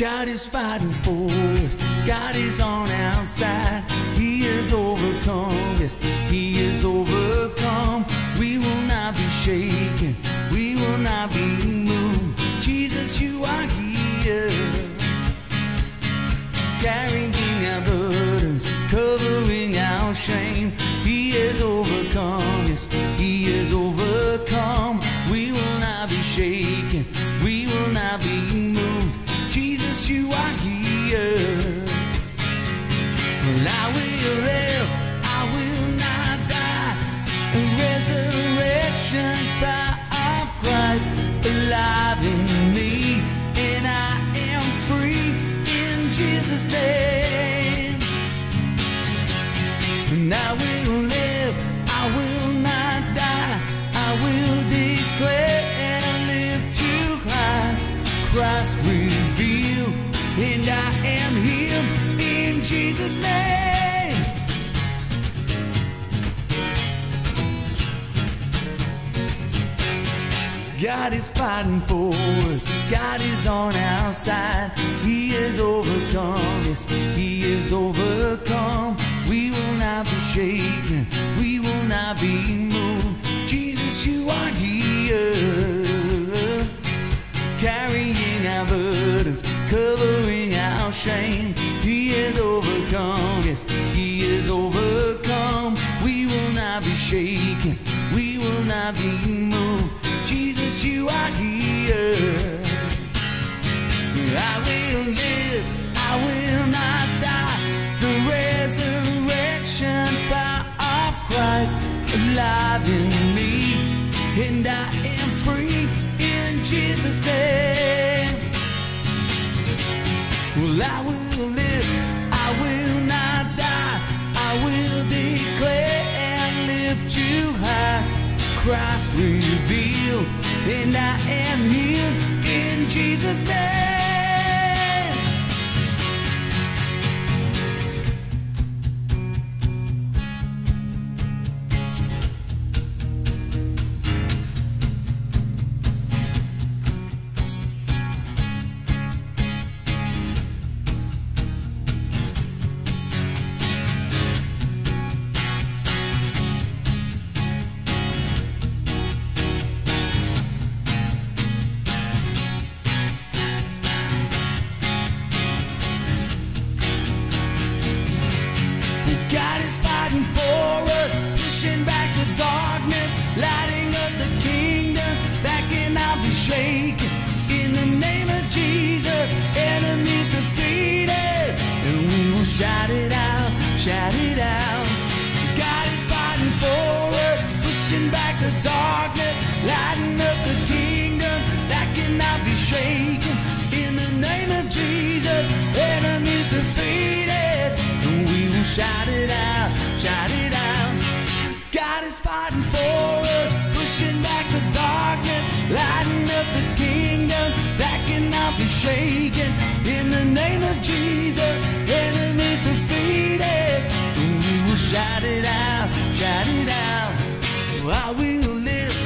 God is fighting for us. God is on our side. He is overcome. Yes, He is overcome. We will not be shaken. We will not be moved. Jesus, you are here. Carrying our burdens, covering our shame. He is overcome. Yes, He is overcome. We will not be shaken. We will not be you are here. Well, I will live. I will not die. A resurrection power of Christ alive in me, and I am free in Jesus' name. And I will live, Jesus' name. God is fighting for us. God is on our side. He is overcome. Yes, He is overcome. We will not be shaken. We will not be moved. Carrying our burdens, covering our shame. He is overcome. Yes, He is overcome. We will not be shaken. We will not be moved. Jesus, you are here. I will live, I will not die. The resurrection power of Christ alive in me, and I am free in Jesus' name. Well, I will live, I will not die. I will declare and lift you high. Christ revealed, and I am healed in Jesus' name. For us, pushing back the darkness, lighting up the kingdom that cannot be shaken. In the name of Jesus, enemies defeated, and we will shout it out, shout it out. God is fighting for us, pushing back the darkness, lighting up the kingdom that cannot be shaken. In the name of Jesus, enemies is fighting for us, pushing back the darkness, lighting up the kingdom that cannot be shaken. In the name of Jesus, enemies defeated, and we will shout it out, shout it out. Oh, I will live,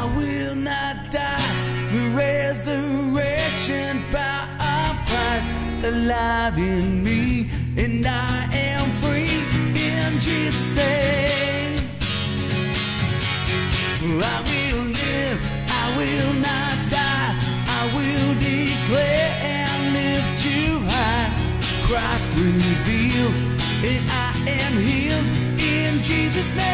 I will not die. The resurrection power of Christ alive in me, and I Christ revealed, and I am healed in Jesus' name.